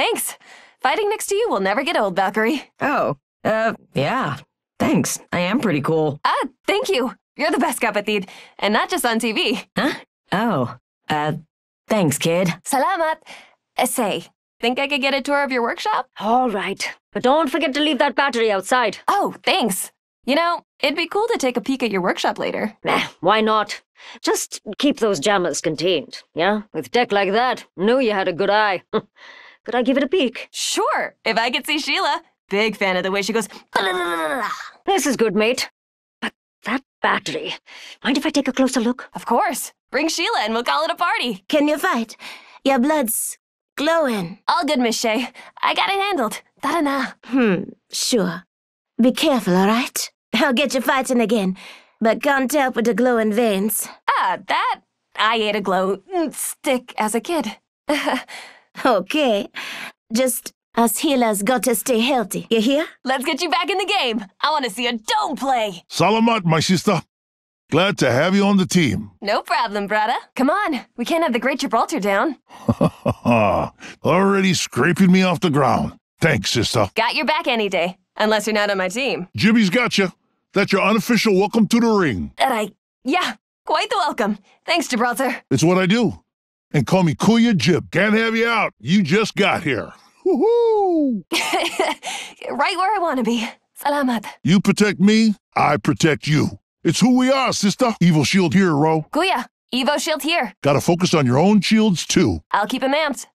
thanks. Fighting next to you will never get old, Valkyrie. Oh, uh, yeah. Thanks. I am pretty cool. Ah, thank you. You're the best kapatid, and not just on TV. Huh? Oh, uh, thanks, kid. Salamat. Uh, say, think I could get a tour of your workshop? All right. But don't forget to leave that battery outside. Oh, thanks. You know, it'd be cool to take a peek at your workshop later. Nah, why not? Just keep those jammers contained, yeah? With tech like that, knew you had a good eye. Could I give it a peek? Sure, if I could see Sheila. Big fan of the way she goes. This is good, mate. But that battery. Mind if I take a closer look? Of course. Bring Sheila and we'll call it a party. Can you fight? Your blood's glowing. All good, Miss Che. I got it handled. Ta-da-na. Hmm, sure. Be careful, all right? I'll get you fighting again, but can't help with the glowing veins. Ah, that. I ate a glow mm, stick as a kid. Okay, just us healers got to stay healthy. You hear? Let's get you back in the game. I want to see a dome play. Salamat, my sister. Glad to have you on the team. No problem, brother. Come on. We can't have the Great Gibraltar down. Already scraping me off the ground. Thanks, sister. Got your back any day. Unless you're not on my team. Gibby's got you. That's your unofficial welcome to the ring. And I. Yeah, quite the welcome. Thanks, Gibraltar. It's what I do. And call me Kuya Jib. Can't have you out. You just got here. Woohoo! right where I want to be. Salamat. You protect me, I protect you. It's who we are, sister. Evo Shield hero. Kuya, Evo Shield here. Gotta focus on your own shields, too. I'll keep him amped.